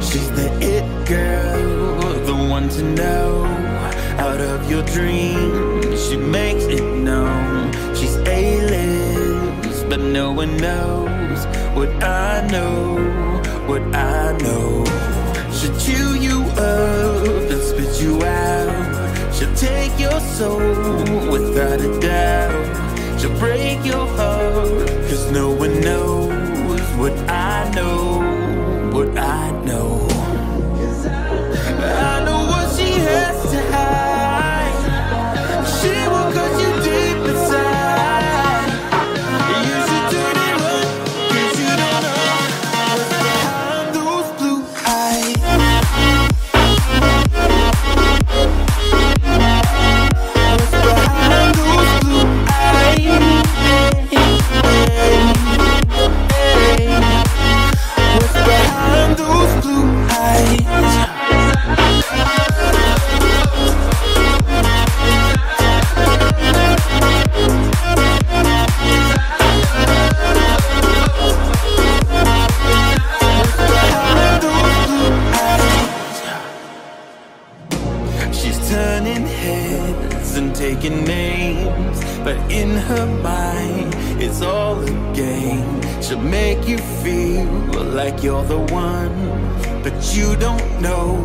She's the it girl, the one to know. Out of your dreams, she makes it known. She's A-list, but no one knows what I know, what I know. She'll chew you up and spit you out. She'll take your soul without a doubt. She'll break your heart, cause no one knows what I taking names, but in her mind, it's all a game. She'll make you feel like you're the one, but you don't know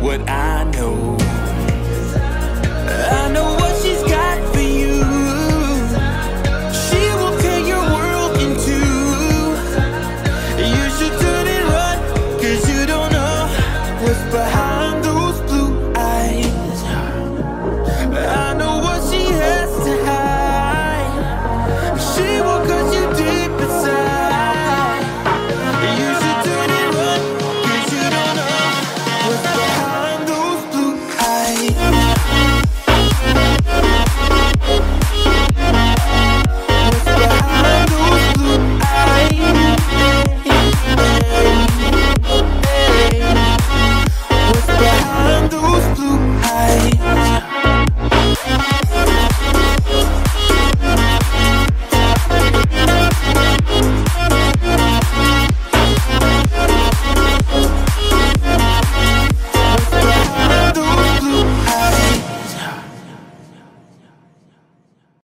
what I know.